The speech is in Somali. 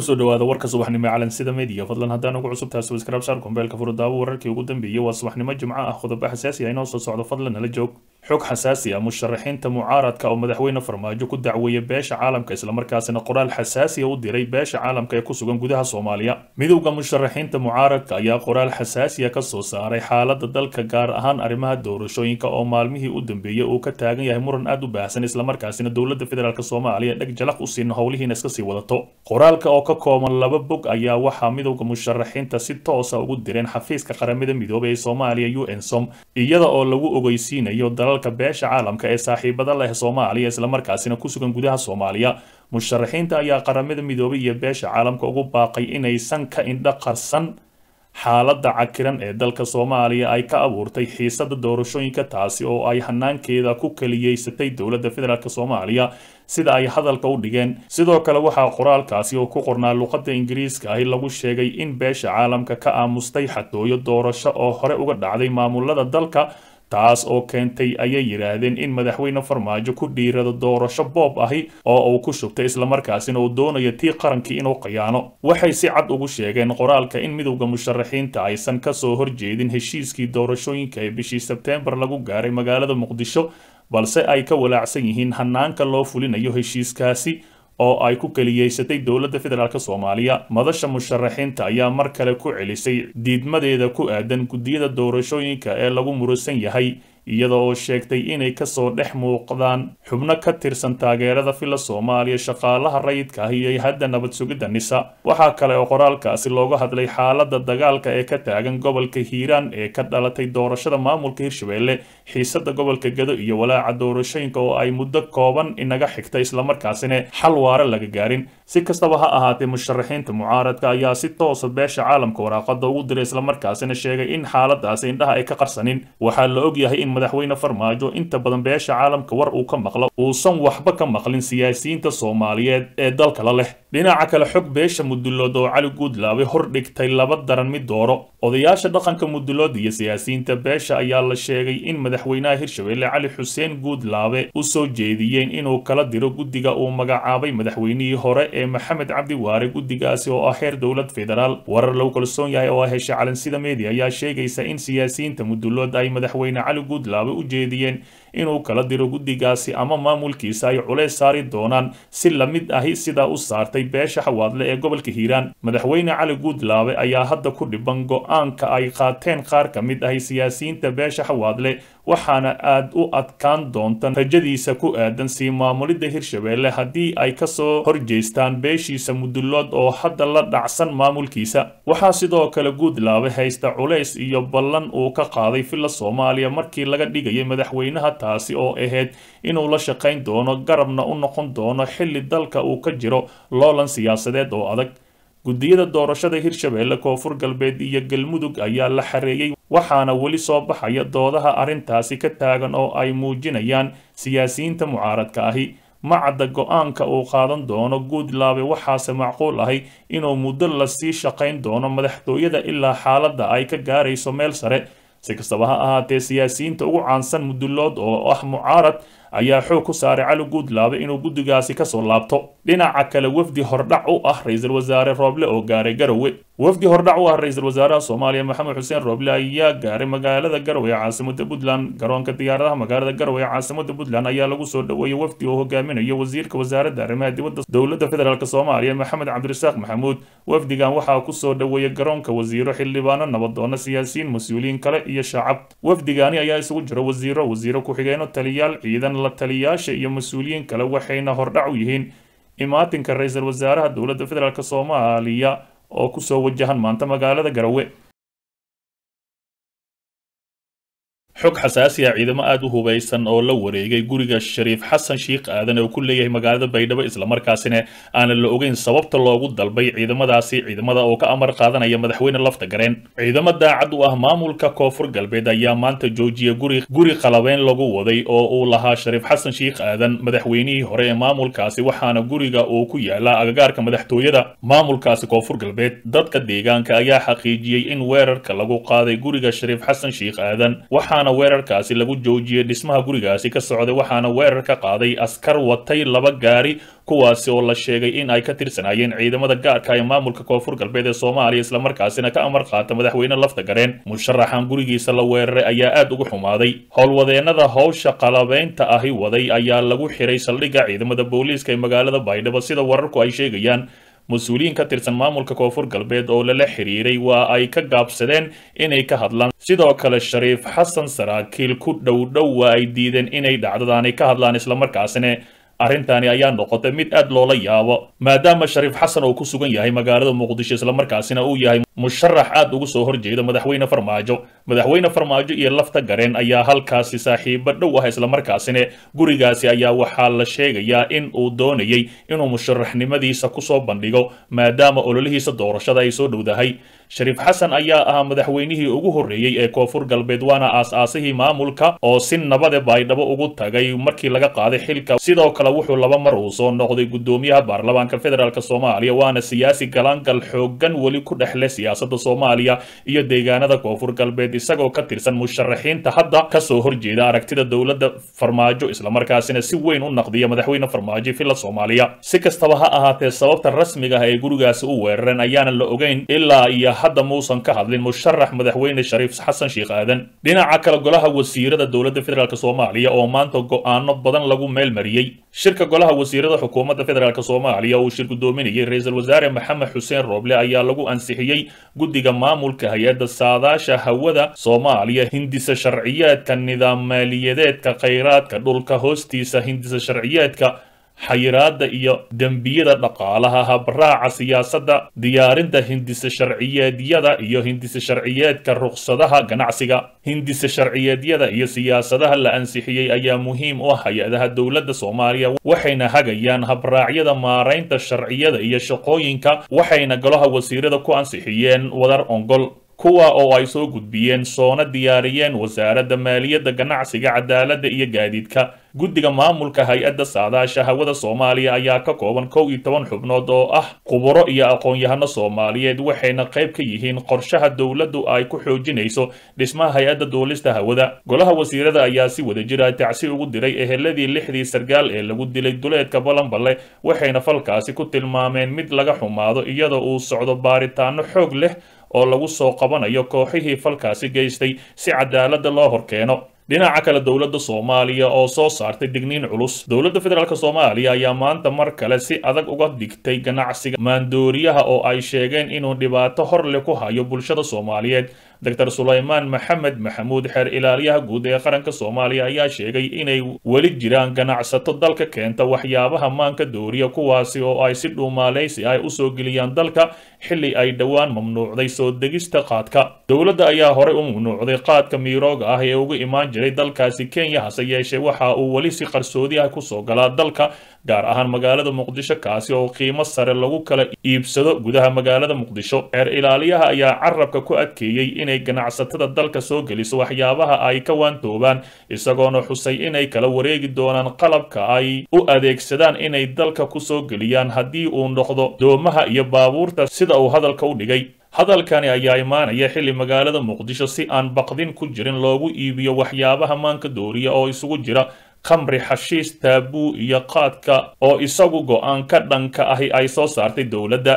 ku soo dhawaada warka subaxnimo ee calansida media. Fadlan haddaan ugu cusub tahay subscribe saar kumbeelka furudaawo wararkii ugu dambeeyey waa subaxnimo jimco ah. Qodobo xasaasi ah inoo soo socdo. Fadlan nala joog xog xasaasi ah musharaxiinta mucaaradka oo madaxweyne farmaajo ku dacweeya beesha caalamka islamarkaasina qoraal xasaasiya u diray beesha caalamka ee ku sugan gudaha soomaaliya. Midowda musharaxiinta mucaaradka ayaa qoraal xasaasiya ka soo saaray xaalada dalka gaar ahaan arrimaha doorashooyinka oo maalmihii u dambeeyey uu ka taagan yahay muran aad u baahsan islamarkaasina dowladda federaalk soomaaliya dheg jalaq u siina howlihiina iska sii wadato. Qoraalka oo ka kooban laba bog ayaa waxaa midowda musharaxiinta si toosa ugu direen xafiiska qaramada midoobay ee soomaaliya u n som iyada oo lagu ogeysiinayo dalalka beesha caalamka ee saaxiibada leh soomaaliya islamarkaasina ku sugan gudaha soomaaliya. Musharaxiinta ayaa qaramada midoobay iyo beesha caalamka ugu baaqay inaysan ka indho qarsan xaaladda cakiran ee dalka soomaaliya ay ka abuurtay xiisada doorashooyinka taasi oo ay hanaankeeda ku kaliyeysatay dowladda federaalk soomaaliya. Sida ay hadalka u dhigeen sidoo kale waxaa qoraalkaasi oo ku qornaa luqadda ingiriiska ahi lagu sheegay in beesha caalamka ka aamustay xatooyo doorasho oo hore uga dhacday maamulada dalka taas oo keentay ayay yidhaahdeen in madaxweyne farmaajo ku dhiirado doorasho boob ahi oo uu ku shubtay islamarkaasina uu doonayo tii qarankii inuu khiyaano. Waxay si cad ugu sheegeen qoraalka in midowda musharaxiinta aysan ka soo horjeedin heshiiskii doorashooyinka ee bishii sebteembar lagu gaaray magaalada muqdisho balse ay ka walaacsan yihiin hanaanka loo fulinayo heshiiskaasi oo ay ku keliyeysatay dowladda federaalk soomaaliya. Madasha musharaxiinta ayaa mar kale ku celisay diidmadeeda ku aadan guddiyada doorashooyinka ee lagu murusan yahay iyada oo sheegtay inay ka soo dhex muuqdaan xubno ka tirsan taageerada fila soomaaliya shaqaalaha rayidka ah iyo hadda nabad sugidda nisa waxaa kale oo qoraalkaasi looga hadlay xaalada dagaalka ee ka taagan gobolka hiiraan ee ka dhalatay doorashada maamulka hirshabelle xiisada gobolka gado iyo walaaca doorashooyinka oo ay muddo kooban inaga xigta islamarkaasina xal waare laga gaarin. Si kastaba ha ahaatee musharaxiinta mucaaradka ayaa si toosa beesha caalamka waraaqada ugu diray islamarkaasina sheegay in xaaladaasi indhaha ay ka qarsanin. Waxaa la ogyahay in madaxweyne farmaajo inta badan beesha caalamka war uu ka maqlo uusan waxba ka maqlin siyaasiyiinta soomaaliyeed ee dalka la leh dhinaca kale xog beesha mudulood oo cali guudlaabe hor dhigtay laba daran mid dooro. Odayaasha dhaqanka mudulood iyo siyaasiyiinta beesha ayaa la sheegay in madaxweynaha hirshabelle cali xuseen guudlaabe u soo jeediyeen inuu kala diro guddiga uu magacaabay madaxweynihii hore ee maxamed cabdi waare guddigaasi oo ah heer dowlad federaal. Warar lagu kalsoon yahay oo hesha calansida media ayaa sheegaysa in siyaasiyiinta mudulood ay madaxweyne cali guudlaabe u jeediyeen inuu kala diro guddigaasi ama maamulkiisa ay culays saari doonaan. Si la mid ahi sidaa u saartay beesha xawaadle ee gobolka hiiraan madaxweyne cali guudlaabe ayaa hadda ku dhiban go'aanka ay qaateen qaar ka mid ahi siyaasiyiinta beesha xawaadle waxaana aad u adkaan doonta rajadiisa ku aadan sii maamulidda hirshabelle haddii ay ka soo horjeestaan beeshiisa mudulood oo hadda la dhacsan maamulkiisa. Waxaa sidoo kale guudlaabe haysta culays iyo ballan uu ka qaaday filla soomaaliya markii laga dhigayay madaxweynaha taasi oo ahayd inuu la shaqayn doono garabna u noqon doono xilli dalka uu ka jiro loolan siyaasadeed oo adag guddiyada doorashada hirshabelle koonfur galbeed iyo galmudug ayaa la xareeyey waxaana weli soo baxaya doodaha arrintaasi ka taagan oo ay muujinayaan siyaasiyiinta mucaaradka ahi. Macadda go'aanka uu qaadan doono guudlaabe waxaase macquul ahay inuu muddo la sii shaqayn doono madaxtooyada ilaa xaaladda ay ka gaarayso meel sare si kastaba ha ahaatee siyaasiyiinta ugu caansan mudulood oo ah mucaarad ayaa xoog ku saaray cali guudlaabe inuu guddigaasi ka soo laabto. Dhinaca kale wafdi hordhac u ah ra'iisul wasaare rooble oo gaaray garowe wafdi hordhac u ah ra'iisul wasaaraha soomaaliya maxamed xuseen rooble ayaa gaaray magaalada garowe ee caasimada puntland. Garoonka diyaaradaha magaalada garowe ee caasimada puntland ayaa lagu soo dhoweeyey wafdi oo hogaaminayo wasiirka wasaaradda arrimaha dibadda dowladda federaalk soomaaliya maxamed cabdirasaaq maxamuud. Wafdigan waxaa ku soo dhoweeyey garoonka wasiiro xildhibaano nabadoona siyaasiyiin mas'uuliyiin kale iyo shacab. Wafdigani ayaa isugu jira wasiiro wasiiro ku-xigeeno taliyaal ciidan la taliyaasha iyo mas'uuliyiin kale waxayna hordhac u yihiin. Imaatinka ra'iisul wasaaraha dowladda federaalk soomaaliya oo ku soo wajahan maanta magaalada garowe xog xasaasi ah ciidamo aada u hubaysan oo la wareegay guriga shariif xasan sheikh aadan oo ku leeyahay magaalada baydhabo islamarkaasina aanan la ogeyn sababta loogu dalbay ciidamadaasi ciidamada oo ka amar qaadanaya madaxweyne lafta gareen. Ciidamo daacad u ah maamulka koonfur galbeed ayaa maanta joojiya guri guri qalabeyn lagu waday oo uu lahaa shariif xasan sheikh aadan madaxweynihii hore ee maamulkaasi waxaana guriga uu ku yaalaa agagaarka madaxtooyada. Maamulkaasi koonfur galbeed dadka deegaanka ayaa xaqiijiyey in weerarka lagu qaaday guriga shariif xasan sheikh aadan waxaana waxaana weerarkaasi lagu joojiyey dhismaha gurigaasi ka socday waxaana weerar ka qaaday askar watay laba gaari kuwaasi oo la sheegay in ay ka tirsanaayeen ciidamada gaarka ee maamulka koonfur galbeed ee soomaaliya islamarkaasina ka amar qaata madaxweyne lafta gareen. Musharaxan gurigiisa la weeraray ayaa aad ugu xumaaday. Howlwadeenada howsha qalabeynta ahi waday ayaa lagu xiray saldhigga ciidamada booliiska ee magaalada baydhabo sida wararku ay sheegayaan mas'uuliyiin ka tirsan maamulka koonfur galbeed oo lala xiriiray waa ay ka gaabsadeen inay ka hadlaan. Sidoo kale shariif xasan saraakiil ku dhow dhow waa ay diideen inay dhacdadaani ka hadlaan islamarkaasina arrintani ayaa noqotay mid aad loola yaabo maadaama shariif xasan uu ku sugan yahay magaalada muqdisho islamarkaasina uu yahay musharax aad ugu soo horjeeda madaxweyne farmaajo. Madaxweyne farmaajo iyo lafta gareen ayaa halkaasi saaxiibo dhow ah islamarkaasina gurigaasi ayaa waxaa la sheegayaa in uu doonayay inuu musharaxnimadiisa ku soo bandhigo maadaama ololihiisa doorashada ay soo dhowdahay shariif xasan ayaa ahaa madaxweynihii ugu horreeyey ee koonfur galbeed waana aas-aasihii maamulka oo si nabade baydhabo ugu tagay markii laga qaaday xilka. Sidoo kale wuxuu laba mar uu soo noqday guddoomiyaha baarlamaanka federaalk soomaaliya waana siyaasi galaangal xoogan weli ku dhexle siyaasadda soomaaliya iyo deegaanada koonfur galbeed isagoo ka tirsan musharaxiinta hadda ka soo horjeeda aragtida dowladda farmaajo islamarkaasina si weyn u naqdiya madaxweyne farmaajo filla soomaaliya. Si kastaba ha ahaatee sababta rasmiga ah ee gurigaasi u weerareen ayaana la ogeyn ilaa iyo hadda muusan ka hadlin musharax madaxweyne shariif xasan sheekh aadan. Dhinaca kale golaha wasiirada dowladda federaalk soomaaliya oo maanta go'aano badan lagu meel mariyey shirka golaha wasiirada xukuumadda federaalk soomaaliya uu shir guddoominayay ra'iisul wasaare maxamed xuseen rooble ayaa lagu ansixiyey guddiga maamulka hay'adda saadaasha hawada soomaaliya hindisa sharciyeedka nidaam maaliyadeedka khayraadka dhulka hoostiisa hindisa sharciyeedka xayiraadda iyo dembiyada dhaqaalaha habraaca siyaasadda diyaarinta hindisa sharciyeedyada iyo hindisa sharciyeedka ruqsadaha ganacsiga. Hindisa sharciyeedyada iyo siyaasadaha la ansixiyey ayaa muhiim u ah hay'adaha dowladda soomaaliya waxayna hagayaan habraacyada maaraynta sharciyada iyo shaqooyinka waxayna golaha wasiirada ku ansixiyeen wadar ongol kuwa oo ay soo gudbiyeen soona diyaariyeen wasaaradda maaliyadda ganacsiga cadaaladda iyo gaadiidka guddiga maamulka hay'adda saadaasha hawada soomaaliya ayaa ka kooban kow iyo toban xubnood oo ah khuburo iyo aqoon-yahano soomaaliyeed waxayna qayb ka yihiin qorshaha dowladdu ay ku xoojinayso dhismaha hay'adda duulista hawada. Golaha wasiirada ayaa si wada jira tacsi ugu diray eheladii lixdii sargaal ee lagu dilay duleedka balanballe waxayna falkaasi ku tilmaameen mid laga xumaado iyadoo uu socdo baaritaano xoog leh oo lagu soo qabanayo kooxihii falkaasi geystay si cadaaladda loo horkeeno dhinaca kale dowladda soomaaliya oo soo saartay digniin culus. Dowladda federaalk soomaaliya ayaa maanta mar kale si adag uga digtay ganacsiga maandooriyaha oo ay sheegeen inuu dhibaato hor leh ku hayo bulshada soomaaliyeed doctor sulaymaan maxamed maxamuud xeer ilaaliyaha guud ee qaranka soomaaliya ayaa sheegay inay weli jiraan ganacsato dalka keenta waxyaabaha maanka dooriya kuwaasi oo ay si dhuumaalaysi ay u soo geliyaan dalka xilli ay dhowaan mamnuucday soo degista qaadka. Dowladda ayaa horey u mamnuucday qaadka miirooga ah ee uga imaan jiray dalkaasi kenya hase yeeshee waxa uu weli si qarsoodi ah ku soo galaa dalka gaar ahaan magaalada muqdisho kaasi oo qiimo sare lagu kala iibsado gudaha magaalada muqdisho. Xeer ilaaliyaha ayaa carabka ku adkeeyey inay ganacsatada dalka soo geliso waxyaabaha ay ka waantoobaan isagoona xusay inay kala wareegi doonaan qalabka ay u adeegsadaan inay dalka ku soo geliyaan haddii uu noqdo doomaha iyo baabuurta sida uu hadalka u dhigay. Hadalkani ayaa imaanaya xilli magaalada muqdisho si aan baqdin ku jirin loogu iibiyo waxyaabaha maanka dooriya oo isugu jira khamri xashiis taabuu iyo qaadka oo isagu go'aan ka dhanka ahi ay soo saartay dowladda